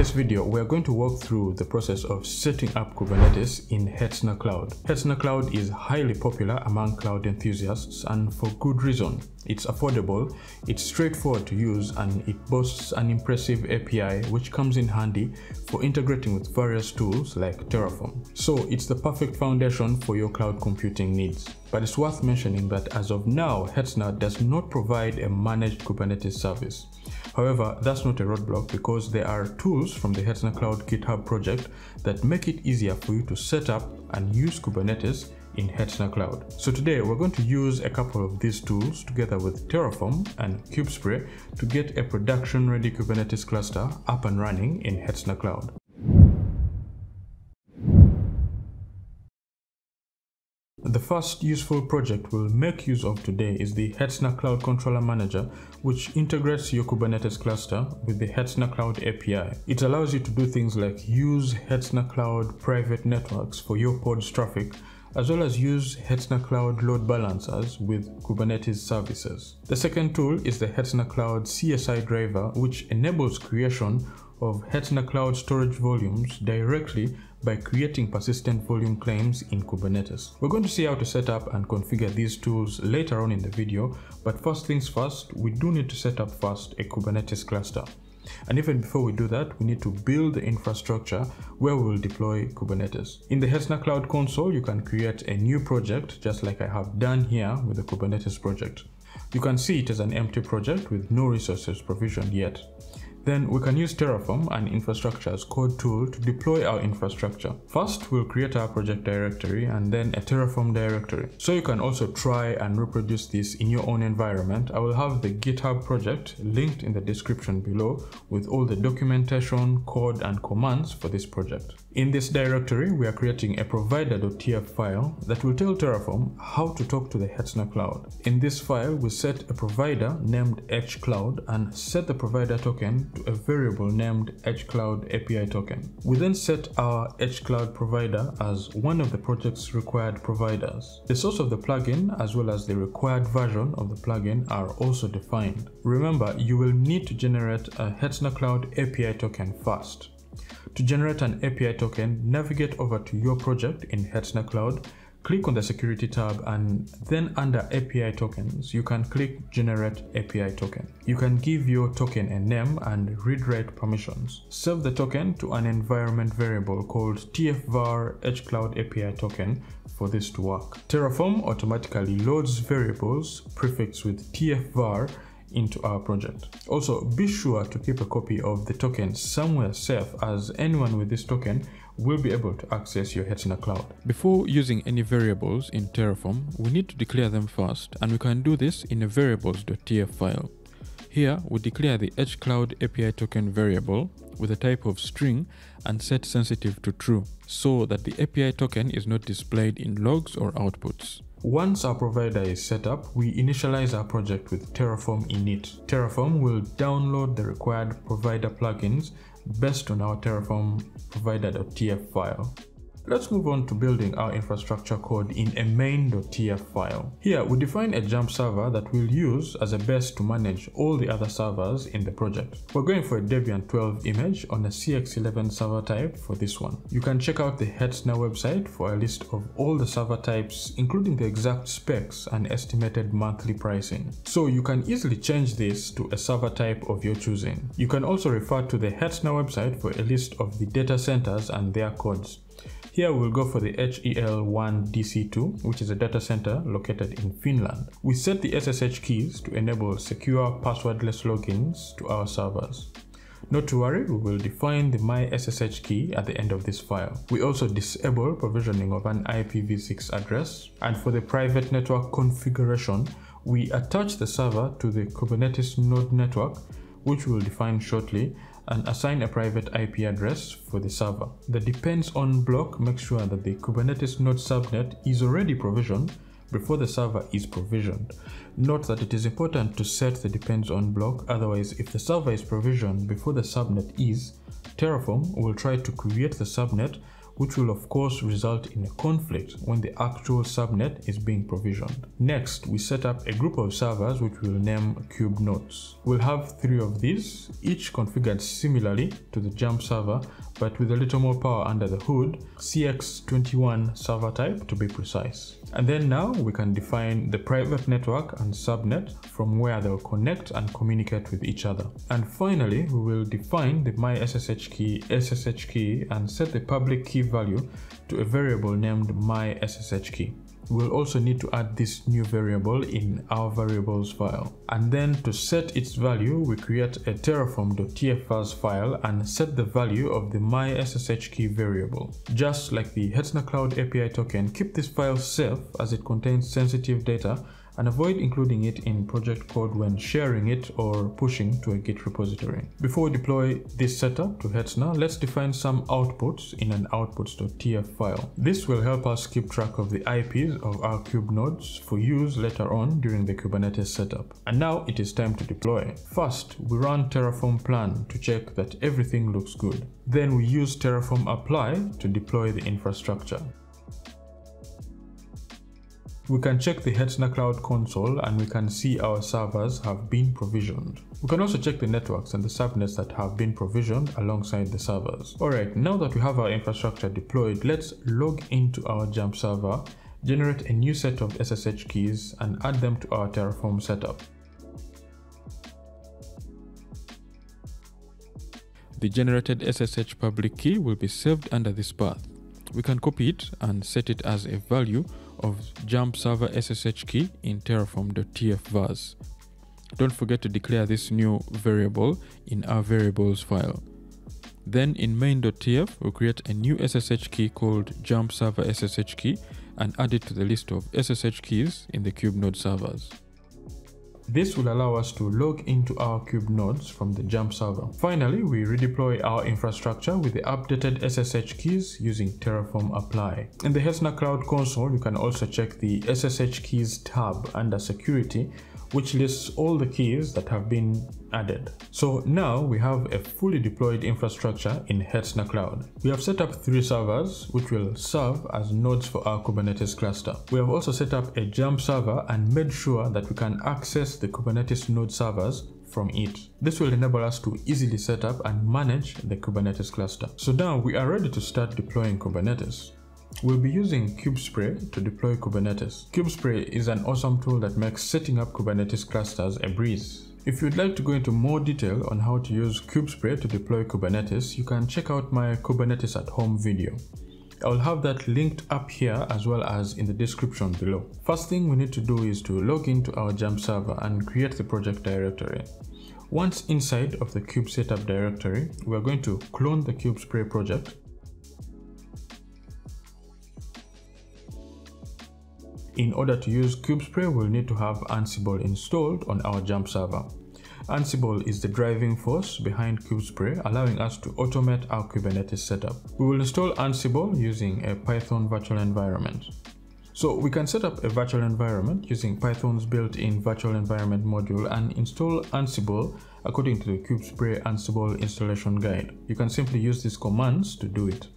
this video, we're going to walk through the process of setting up Kubernetes in Hetzner Cloud. Hetzner Cloud is highly popular among cloud enthusiasts and for good reason. It's affordable, it's straightforward to use, and it boasts an impressive API which comes in handy for integrating with various tools like Terraform. So it's the perfect foundation for your cloud computing needs. But it's worth mentioning that as of now, Hetzner does not provide a managed Kubernetes service. However, that's not a roadblock because there are tools from the Hetzner Cloud GitHub project that make it easier for you to set up and use Kubernetes in Hetzner Cloud. So today we're going to use a couple of these tools together with Terraform and Kubespray to get a production ready Kubernetes cluster up and running in Hetzner Cloud. The first useful project we'll make use of today is the Hetzner Cloud Controller Manager, which integrates your Kubernetes cluster with the Hetzner Cloud API. It allows you to do things like use Hetzner Cloud private networks for your pod's traffic, as well as use Hetzner Cloud load balancers with Kubernetes services. The second tool is the Hetzner Cloud CSI driver, which enables creation of Hetzner Cloud storage volumes directly by creating persistent volume claims in Kubernetes. We're going to see how to set up and configure these tools later on in the video, but first things first, we do need to set up first a Kubernetes cluster. And even before we do that, we need to build the infrastructure where we will deploy Kubernetes. In the Hetzner Cloud console, you can create a new project, just like I have done here with the Kubernetes project. You can see it as an empty project with no resources provisioned yet. Then we can use Terraform and infrastructure as code tool to deploy our infrastructure. First, we'll create our project directory and then a Terraform directory. So you can also try and reproduce this in your own environment. I will have the GitHub project linked in the description below with all the documentation, code, and commands for this project. In this directory, we are creating a provider.tf file that will tell Terraform how to talk to the Hetzner cloud. In this file, we set a provider named hcloud and set the provider token to a variable named hcloud API token. We then set our hcloud provider as one of the project's required providers. The source of the plugin as well as the required version of the plugin are also defined. Remember, you will need to generate a Hetzner Cloud API token first. To generate an API token, navigate over to your project in Hetzner Cloud, click on the security tab and then under API tokens, you can click generate API token. You can give your token a name and read-write permissions. Save the token to an environment variable called tfvar hcloud API token for this to work. Terraform automatically loads variables prefixed with tfvar into our project. Also, be sure to keep a copy of the token somewhere safe as anyone with this token will be able to access your Hetzner cloud. Before using any variables in Terraform, we need to declare them first and we can do this in a variables.tf file. Here, we declare the hcloud API token variable with a type of string and set sensitive to true so that the API token is not displayed in logs or outputs. Once our provider is set up, we initialize our project with Terraform init. Terraform will download the required provider plugins based on our Terraform provider.tf file. Let's move on to building our infrastructure code in a main.tf file. Here, we define a jump server that we'll use as a base to manage all the other servers in the project. We're going for a Debian 12 image on a CX11 server type for this one. You can check out the Hetzner website for a list of all the server types, including the exact specs and estimated monthly pricing. So you can easily change this to a server type of your choosing. You can also refer to the Hetzner website for a list of the data centers and their codes. Here we'll go for the HEL1DC2, which is a data center located in Finland. We set the SSH keys to enable secure passwordless logins to our servers. Not to worry, we will define the my SSH key at the end of this file. We also disable provisioning of an IPv6 address. And for the private network configuration, we attach the server to the Kubernetes node network, which we will define shortly, and assign a private IP address for the server. The depends on block makes sure that the Kubernetes node subnet is already provisioned before the server is provisioned. Note that it is important to set the depends on block, otherwise if the server is provisioned before the subnet is, Terraform will try to create the subnet which will of course result in a conflict when the actual subnet is being provisioned. Next, we set up a group of servers which we'll name kube nodes. We'll have three of these, each configured similarly to the jump server, but with a little more power under the hood, CX21 server type to be precise. And then now we can define the private network and subnet from where they'll connect and communicate with each other. And finally, we will define the my SSH key, SSH key and set the public key value to a variable named my SSH key we'll also need to add this new variable in our variables file. And then to set its value, we create a terraform.tfvars file and set the value of the myssh key variable. Just like the Hetzner Cloud API token, keep this file safe as it contains sensitive data and avoid including it in project code when sharing it or pushing to a Git repository. Before we deploy this setup to Hetzner, let's define some outputs in an outputs.tf file. This will help us keep track of the IPs of our kube nodes for use later on during the Kubernetes setup. And now it is time to deploy. First, we run Terraform plan to check that everything looks good. Then we use Terraform apply to deploy the infrastructure. We can check the Hetzner Cloud console and we can see our servers have been provisioned. We can also check the networks and the subnets that have been provisioned alongside the servers. Alright, now that we have our infrastructure deployed, let's log into our jump server, generate a new set of SSH keys and add them to our Terraform setup. The generated SSH public key will be saved under this path. We can copy it and set it as a value of jump server SSH key in terraform.tfvars. Don't forget to declare this new variable in our variables file. Then in main.tf, we'll create a new SSH key called jump server SSH key and add it to the list of SSH keys in the kube node servers. This will allow us to log into our kube nodes from the jump server. Finally, we redeploy our infrastructure with the updated SSH keys using Terraform apply. In the Hetzner Cloud console, you can also check the SSH keys tab under security which lists all the keys that have been added. So now we have a fully deployed infrastructure in Hetzner Cloud. We have set up three servers which will serve as nodes for our Kubernetes cluster. We have also set up a jump server and made sure that we can access the Kubernetes node servers from it. This will enable us to easily set up and manage the Kubernetes cluster. So now we are ready to start deploying Kubernetes. We'll be using KubeSpray to deploy Kubernetes. KubeSpray is an awesome tool that makes setting up Kubernetes clusters a breeze. If you'd like to go into more detail on how to use KubeSpray to deploy Kubernetes, you can check out my Kubernetes at home video. I'll have that linked up here as well as in the description below. First thing we need to do is to log into our Jump server and create the project directory. Once inside of the kube setup directory, we're going to clone the KubeSpray project In order to use KubeSpray, we'll need to have Ansible installed on our Jump server. Ansible is the driving force behind KubeSpray, allowing us to automate our Kubernetes setup. We will install Ansible using a Python virtual environment. So we can set up a virtual environment using Python's built-in virtual environment module and install Ansible according to the KubeSpray Ansible installation guide. You can simply use these commands to do it.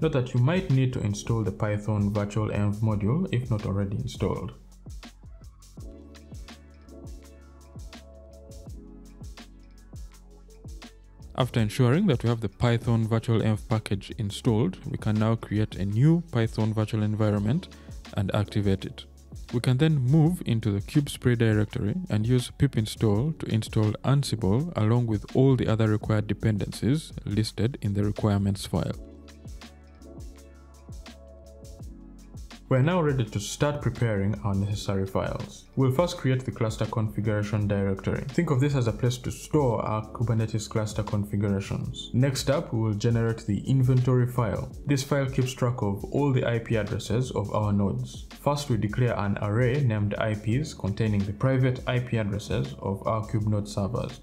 Note that you might need to install the Python virtual env module if not already installed. After ensuring that we have the Python virtual env package installed, we can now create a new Python virtual environment and activate it. We can then move into the kubespray directory and use pip install to install Ansible along with all the other required dependencies listed in the requirements file. We're now ready to start preparing our necessary files. We'll first create the cluster configuration directory. Think of this as a place to store our Kubernetes cluster configurations. Next up, we will generate the inventory file. This file keeps track of all the IP addresses of our nodes. First, we declare an array named IPs containing the private IP addresses of our KubeNode servers.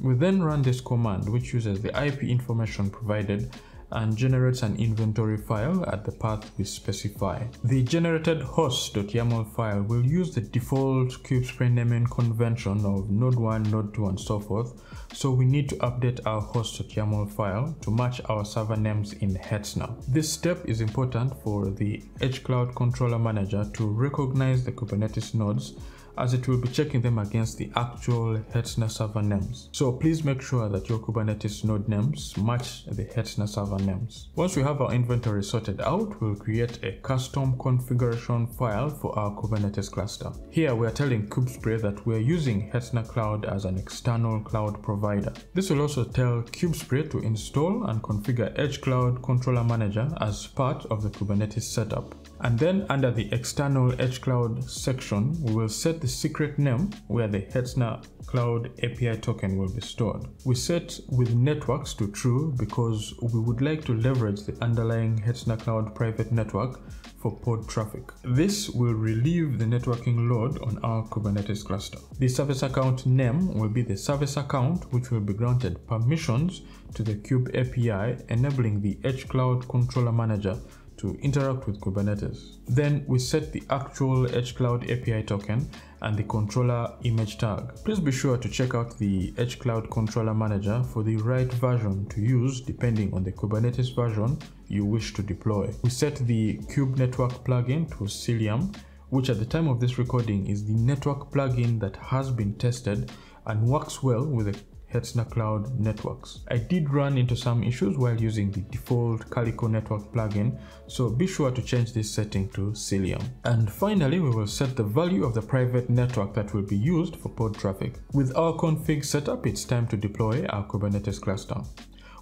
We then run this command which uses the IP information provided and generates an inventory file at the path we specify. The generated host.yaml file will use the default kubespray naming convention of node 1, node 2 and so forth, so we need to update our host.yaml file to match our server names in Hetzner. This step is important for the hcloud Controller Manager to recognize the Kubernetes nodes as it will be checking them against the actual Hetzner server names. So please make sure that your Kubernetes node names match the Hetzner server names. Once we have our inventory sorted out, we'll create a custom configuration file for our Kubernetes cluster. Here we are telling Kubespray that we are using Hetzner Cloud as an external cloud provider. This will also tell Kubespray to install and configure hcloud Controller Manager as part of the Kubernetes setup. And then under the external hcloud section, we will set the secret name where the Hetzner Cloud API token will be stored. We set with networks to true because we would like to leverage the underlying Hetzner Cloud private network for pod traffic. This will relieve the networking load on our Kubernetes cluster. The service account name will be the service account which will be granted permissions to the Kube API enabling the hcloud Controller Manager to interact with Kubernetes. Then we set the actual hcloud API token and the controller image tag. Please be sure to check out the hcloud Controller Manager for the right version to use depending on the Kubernetes version you wish to deploy. We set the Kube Network plugin to Cilium, which at the time of this recording is the network plugin that has been tested and works well with the Hetzner Cloud networks. I did run into some issues while using the default Calico network plugin, so be sure to change this setting to Cilium. And finally, we will set the value of the private network that will be used for pod traffic. With our config set up, it's time to deploy our Kubernetes cluster.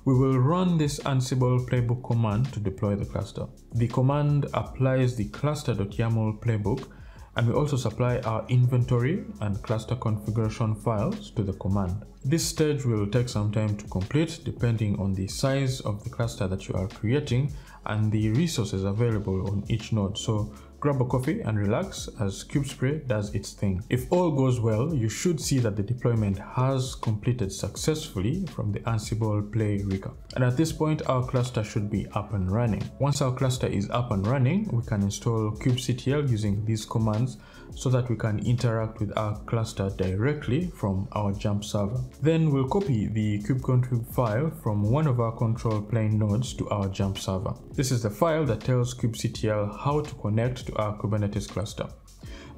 We will run this Ansible playbook command to deploy the cluster. The command applies the cluster.yaml playbook and we also supply our inventory and cluster configuration files to the command. This stage will take some time to complete depending on the size of the cluster that you are creating and the resources available on each node. So grab a coffee and relax as Kubespray does its thing. If all goes well, you should see that the deployment has completed successfully from the Ansible Play recap. And at this point, our cluster should be up and running. Once our cluster is up and running, we can install kubectl using these commands so that we can interact with our cluster directly from our jump server. Then we'll copy the kubeconfig file from one of our control plane nodes to our jump server. This is the file that tells kubectl how to connect to our Kubernetes cluster.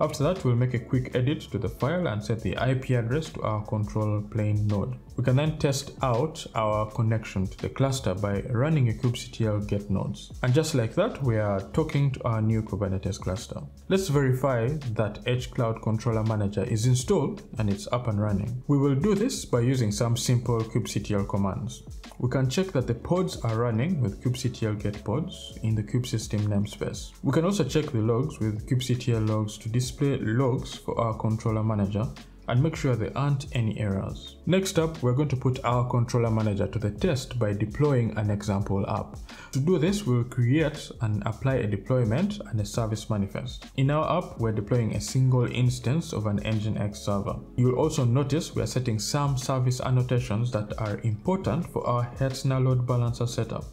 After that, we'll make a quick edit to the file and set the IP address to our control plane node. We can then test out our connection to the cluster by running a kubectl get nodes. And just like that, we are talking to our new Kubernetes cluster. Let's verify that hcloud Controller Manager is installed and it's up and running. We will do this by using some simple kubectl commands. We can check that the pods are running with kubectl get pods in the kubesystem namespace. We can also check the logs with kubectl logs to display logs for our controller manager and make sure there aren't any errors. Next up, we're going to put our controller manager to the test by deploying an example app. To do this, we'll create and apply a deployment and a service manifest. In our app, we're deploying a single instance of an Nginx server. You'll also notice we're setting some service annotations that are important for our Hetzner load balancer setup.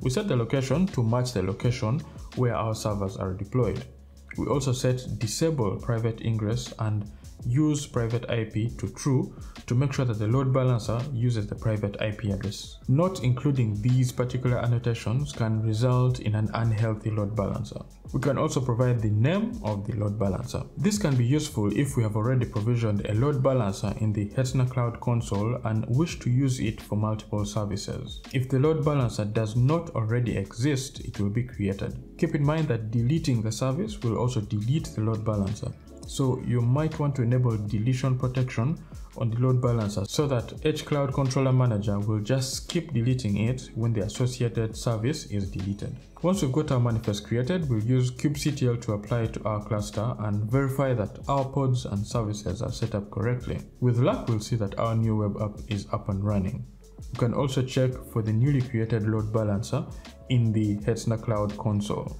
We set the location to match the location where our servers are deployed. We also set disable private ingress and use private IP to true to make sure that the load balancer uses the private IP address. Not including these particular annotations can result in an unhealthy load balancer. We can also provide the name of the load balancer. This can be useful if we have already provisioned a load balancer in the Hetzner Cloud console and wish to use it for multiple services. If the load balancer does not already exist, it will be created. Keep in mind that deleting the service will also delete the load balancer. So you might want to enable deletion protection on the load balancer so that hcloud Controller Manager will just keep deleting it when the associated service is deleted. Once we've got our manifest created, we'll use kubectl to apply it to our cluster and verify that our pods and services are set up correctly. With luck, we'll see that our new web app is up and running. You can also check for the newly created load balancer in the Hetzner Cloud console.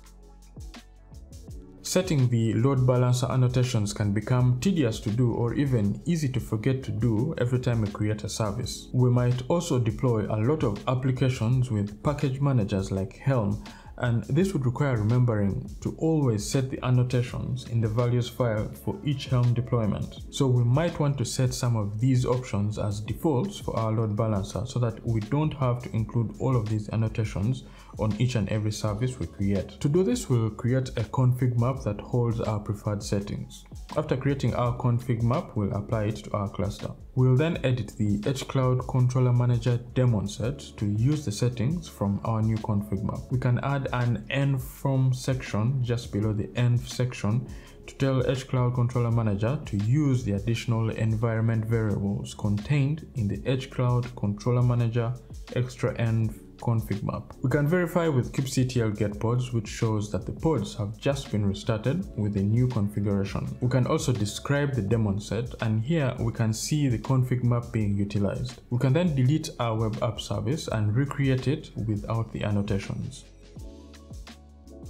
Setting the load balancer annotations can become tedious to do or even easy to forget to do every time we create a service. We might also deploy a lot of applications with package managers like Helm and this would require remembering to always set the annotations in the values file for each Helm deployment. So we might want to set some of these options as defaults for our load balancer so that we don't have to include all of these annotations on each and every service we create. To do this, we'll create a config map that holds our preferred settings. After creating our config map, we'll apply it to our cluster. We'll then edit the hcloud controller manager daemon set to use the settings from our new config map. We can add an env from section just below the env section to tell hcloud controller manager to use the additional environment variables contained in the hcloud controller manager extra env config map. We can verify with kubectl get pods which shows that the pods have just been restarted with a new configuration. We can also describe the daemon set and here we can see the config map being utilized. We can then delete our web app service and recreate it without the annotations.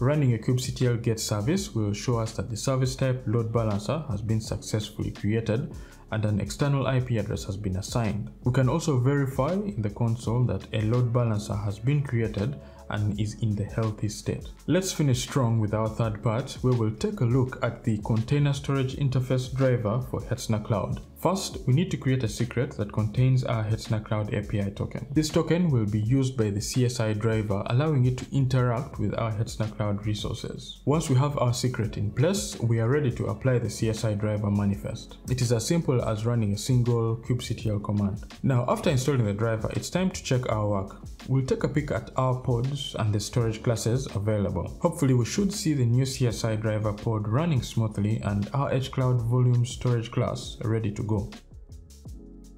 Running a kubectl get service will show us that the service type load balancer has been successfully created and an external IP address has been assigned. We can also verify in the console that a load balancer has been created and is in the healthy state. Let's finish strong with our third part where we'll take a look at the container storage interface driver for Hetzner Cloud. First, we need to create a secret that contains our Hetzner Cloud API token. This token will be used by the CSI driver, allowing it to interact with our Hetzner Cloud resources. Once we have our secret in place, we are ready to apply the CSI driver manifest. It is as simple as running a single kubectl command. Now, after installing the driver, it's time to check our work. We'll take a peek at our pods and the storage classes available. Hopefully, we should see the new CSI driver pod running smoothly and our hcloud volume storage class ready to go go.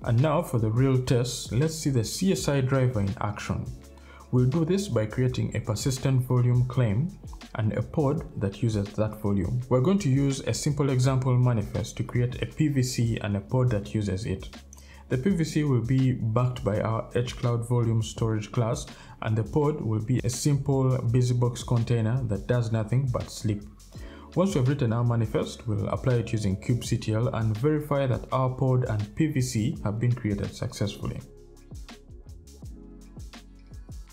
And now for the real test, let's see the CSI driver in action. We'll do this by creating a persistent volume claim and a pod that uses that volume. We're going to use a simple example manifest to create a PVC and a pod that uses it. The PVC will be backed by our hcloud volume storage class and the pod will be a simple busybox container that does nothing but sleep. Once we have written our manifest, we'll apply it using kubectl and verify that our pod and PVC have been created successfully.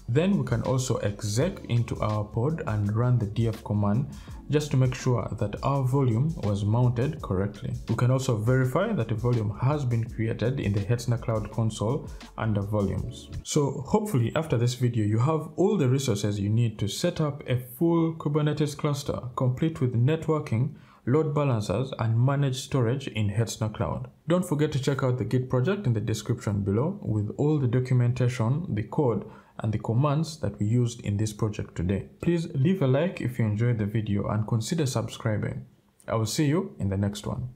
Then we can also exec into our pod and run the df command just to make sure that our volume was mounted correctly. We can also verify that a volume has been created in the Hetzner Cloud console under volumes. So hopefully after this video you have all the resources you need to set up a full Kubernetes cluster complete with networking load balancers, and manage storage in Hetzner Cloud. Don't forget to check out the Git project in the description below with all the documentation, the code, and the commands that we used in this project today. Please leave a like if you enjoyed the video and consider subscribing. I will see you in the next one.